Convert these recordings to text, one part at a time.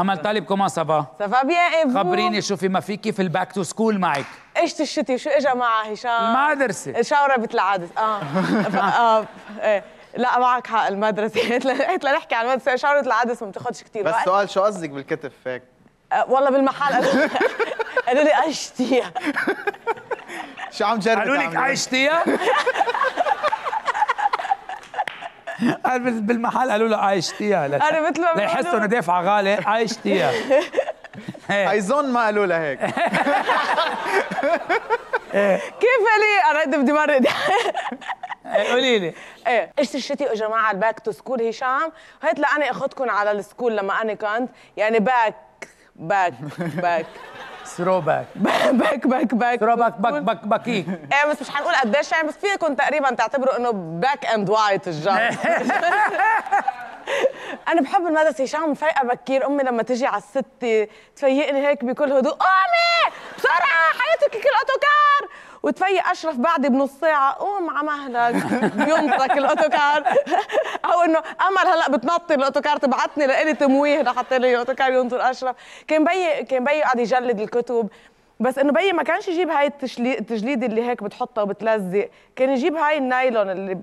امل طالب كوما سافا سافا بيان إيه خبريني شو في ما فيكي في الباك تو سكول معك. إيش الشتي شو اجى مع هشام؟ المدرسة. شاورة بالعدس آه. ف- آه. إيه. لا معك حق المدرسة. قلت له- قلت له نحكي عن المدرسة. شاورة العدس ما بتاخذش كثير بس وقت. سؤال شو قصدك بالكتف هيك؟ آه، والله بالمحل. قالوا لي أشتيها. شو عم تجربي قالوا لك تعملي؟ بالمحل قالوا له عايشتيها لا أنا مثل ما ليحسوا بيقولوا- إنه دافعه غالي؟ عايشتيها. ايظن ما قالوا لها هيك كيف لي؟ أنا بدي مرد إيه، قولي لي. إيه. إيش الشتي يا جماعة؟ الباك تو سكول هشام. هات لأني اخذكم على السكول لما أنا كنت. يعني باك باك باك ثرو باك باك باك باك ثرو باك باك باك باكيك إيه بس مش حنقول قديش يعني بس فيكم تقريبا تعتبروا إنه باك اند وايت الجو أنا بحب المدرسة هشام فايقه بكير. أمي لما تجي على الستة تفيقني هيك بكل هدوء. أمي! بسرعة! حياتك ال autocar وتفيق أشرف بعدي بنص ساعة قوم على مهلك بينطرك ال autocar. أو إنه أمل هلأ بتنطي ال autocar تبعتني لإلي تمويه لحتى لي ال autocar ينطر أشرف. كان بيي كان بيي قاعد يجلد الكتب. بس إنه بيي ما كانش يجيب هاي التجليد اللي هيك بتحطها وبتلزق. كان يجيب هاي النايلون اللي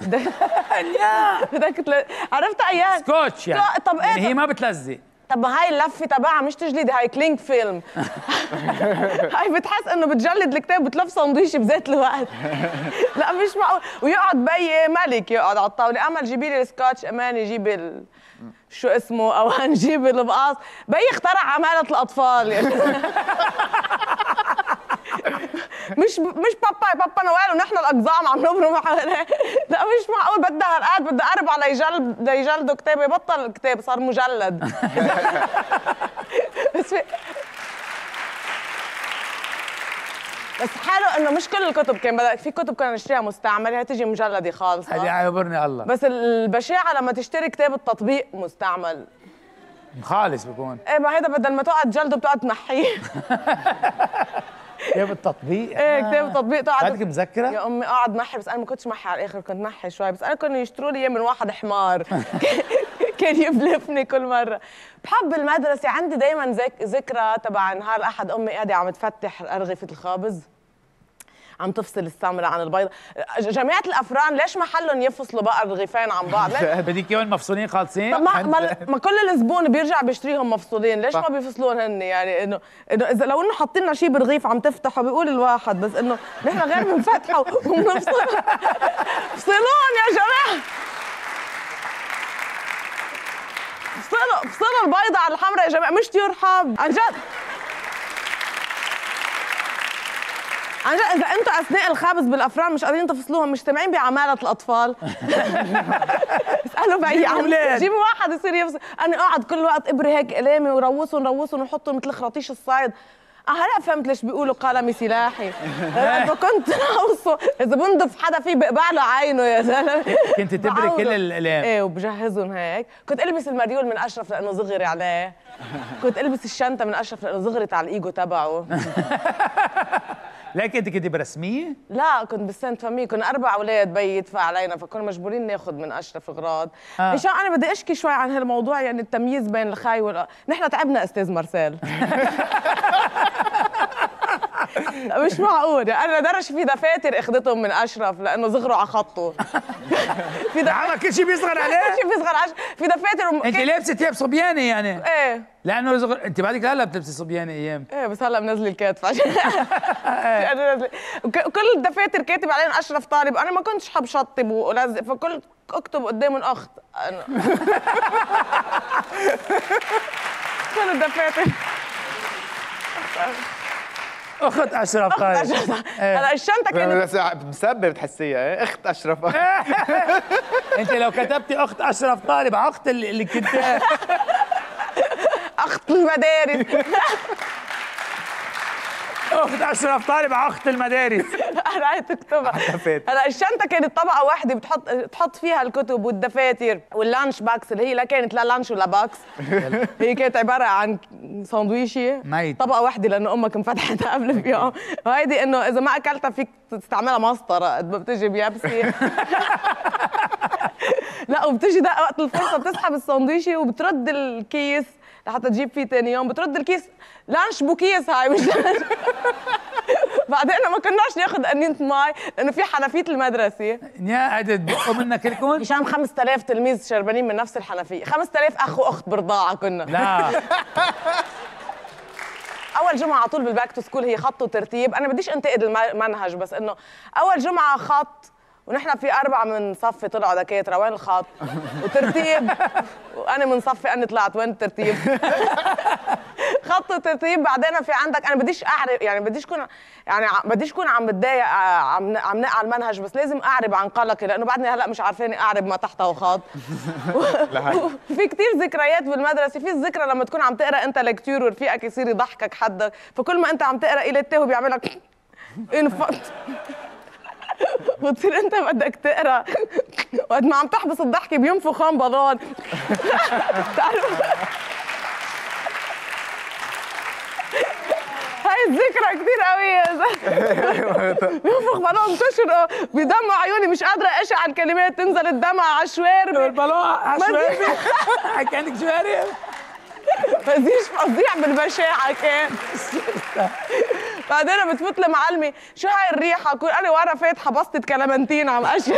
بدك تل... عرفت أيام سكوتش يعني. طب إيه؟ يعني هي ما بتلزق. طب هاي اللفة تبعها مش تجليد هاي cling film هاي بتحس إنه بتجلد الكتاب بتلف سندويشه بذات الوقت. لا مش معقول. ويقعد بي ملك يقعد على الطاولة. امل جيبي لي ال scotch أمان يجيب ال... شو اسمه أو هنجيب المقص بي اخترع عمالة الأطفال. يعني مش مش بابا بابا نوال ونحن الاقزام عم نبرم لا مش معقول بدها هالقد بدها قرب على يجلد ليجلدوا كتاب بطل الكتاب صار مجلد. بس في بس حلو إنه مش كل الكتب كان بدك في كتب كنا نشتريها مستعمله هي تجي مجلدة خالصه هذه عيبرني الله. بس البشاعه لما تشتري كتاب التطبيق مستعمل. خالص بكون. إيه ما هيدا بدل ما تقعد تجلده بتقعد تنحيه. كيف التطبيق إيه كتاب التطبيق تقعد بدك مذكره يا أمي أقعد محي بس أنا ما كنتش محي على الآخر كنت محي شوي بس أنا كانوا يشتروا لي من واحد حمار. كان يبلفني كل مرة. بحب المدرسة عندي دائما ذك... ذكرى تبع نهار الأحد. أمي قاعدة عم تفتح أرغفة الخابز. عم تفصل السمرة عن البيضة جماعة الأفران ليش ما حلهم يفصلوا بقى الرغيفين عن بعض؟ بدك إياهم مفصولين خالصين؟ طب ما, ما, ما كل الزبون بيرجع بيشتريهم مفصولين. ليش. ما بيفصلون هن؟ يعني انه إنه إذا لو إنه حاطين لنا شيء برغيف عم تفتحه بيقول الواحد بس إنه نحن غير بنفتحه وبنفصل فصلون يا جماعة. فصلوا فصلوا البيضة على الحمراء يا جماعة مش طيور حب عن جد. عن جد إذا أنتم أثناء الخبز بالأفران مش قادرين تفصلوهم مش سامعين بعمالة الأطفال. اسألوا بي عن أولاد. جيبوا واحد يصير يفصل. أنا قاعد كل وقت أبري هيك قلامي وروسهم روسهم وحطهم مثل خراطيش الصيد آه هلا فهمت ليش بيقولوا قلمي سلاحي. لما كنت روسه إذا بنضف حدا فيه بقبع له عينه يا زلمة. كنت تبري. كل الأقلام. إيه وبجهزهم هيك. كنت ألبس المريول من أشرف لأنه صغري عليه. كنت ألبس الشنطة من أشرف لأنه صغرت على الإيغو تبعه. لكن انت كنت برسمية؟ لا كنت بال Sainte Famille. كنا أربع أولاد بي يدفع علينا فكنا مجبورين ناخذ من أشرف اغراض آه. هشام أنا بدي أشكي شوي عن هالموضوع يعني التمييز بين الخاي وال نحن تعبنا أستاذ مارسيل. مش معقول. أنا لدرجه في دفاتر اخذتهم من أشرف لأنه صغروا على خطه. في دفاتر كل شيء بيصغر عليه؟ شي بيصغر عش... في دفاتر وم... أنت لابسة ثياب صبياني يعني؟ إيه. لأنه صغر أنت بعدك هلا بتلبسي صبياني أيام. إيه بس هلا منزل الكتف عشان كل الدفاتر كاتب عليهم أشرف طالب. أنا ما كنتش حب شطب والزق فكل أكتب قدامهم أخت. أنا. كل الدفاتر. أخت أشرف طارق هلا الشنطة كانت مسبب تحسيها إيه؟ أخت أشرف. أنت لو كتبتي أخت أشرف طالب اللي اللي كنت أخت المدارس. اخت اشرف طالب على اخت المدارس. أنا عايز تكتبها. هلا الشنطة كانت طبقه واحدة بتحط تحط فيها الكتب والدفاتر وال lunch box اللي هي لا كانت لا lunch ولا box هي كانت عبارة عن ساندويشة ميتة. طبقة واحدة لأنه أمك مفتحتها قبل بيوم وهيدي إنه إذا ما أكلتها فيك تستعملها مسطره قد ما بتجي بيابسه لا وبتجي ده وقت الفرصة بتسحب الساندويشة وبترد الكيس. لحتى تجيب فيه تاني يوم بترد الكيس lunch box هاي مش lunch. بعدين ما كناش ناخذ قنينة مي لأنه في حنفية المدرسة. يا قعدت بقوا منا كلكم هشام 5000 تلميذ شربانين من نفس الحنفية. 5000 أخ وأخت برضاعة كنا. لا. أول جمعة على طول بال back to school هي خط وترتيب. أنا بديش انتقد المنهج بس إنه أول جمعة خط ونحن في أربعة من صفي طلعوا دكاترة. وين الخط؟ وترتيب. وأنا من صفي أنا طلعت. وين الترتيب؟ خط وترتيب. بعدين في عندك أنا بديش أعرف يعني بديش كون يعني بديش كون عم بتضايق آه، عم عم نقع المنهج بس لازم أعرب عن قلقي لأنه بعدني هلأ مش عارفاني أعرب ما تحته خط. في كتير ذكريات بالمدرسة. في الذكرى لما تكون عم تقرأ أنت لكتير ورفيقك يصير يضحكك حدك. فكل ما أنت عم تقرأ إلى التهو بيعملك انفقت وتصير انت بدك تقرأ. وقت ما عم تحبس الضحكه بينفخ هون بالون بتعرف هاي الذكرى كثير قوية. بينفخ بالون تشرقه بدمع عيوني مش قادرة اشع عن كلمات تنزل الدمع. على شواربي البالون عشوائي حكي عندك شوارب فزيش فظيع بالبشاعة كان. بعدين بتفوت لمعلمي. شو هاي الريحة؟ كل أنا ورا فاتحة بسطة كلمنتين عم اشيل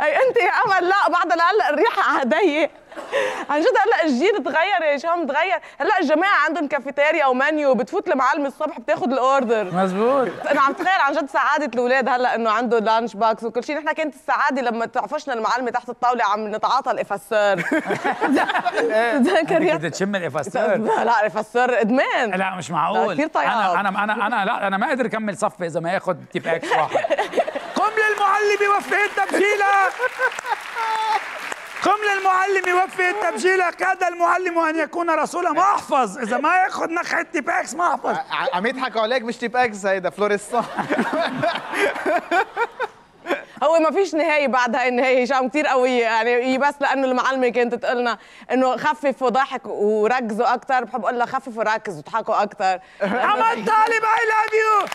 هي أنت يا أمل. لا بعد هلا الريحة عادية. عن جد هلا الجيل تغير يا هشام تغير هلا الجماعة عندهم كافيتيريا ومنيو بتفوت لمعلم الصبح بتاخذ الأوردر. مزبوط أنا عم تخيل عن جد سعادة الأولاد هلا إنه عنده lunch box وكل شيء. نحن كانت السعادة لما تعفشنا المعلمة تحت الطاولة عم نتعاطى ال effaceur تذكر كنت يا تشم ال effaceur لا ال effaceur إدمان. لا مش معقول. كتير طيارات. أنا أنا أنا أنا لا أنا ما قادر أكمل صفي إذا ما ياخذ Tipp-Ex واحد. قم للمعلم وفي التبجيله قم للمعلم وفيه التبجيلا كاد المعلم أن يكون رسولا. محفظ. إذا ما يأخذ نخعه Tipp-Ex محفظ. عم يضحكوا عليك مش Tipp-Ex هيدا fluorescent هو ما فيش نهاية بعد هاي النهايه هشام كثير قوية. يعني هي بس لأنه المعلمة كانت تقولنا إنه خففوا ضحك وركزوا أكثر بحب أقول لها خففوا وركزوا وضحكوا أكثر عمل طالب I love you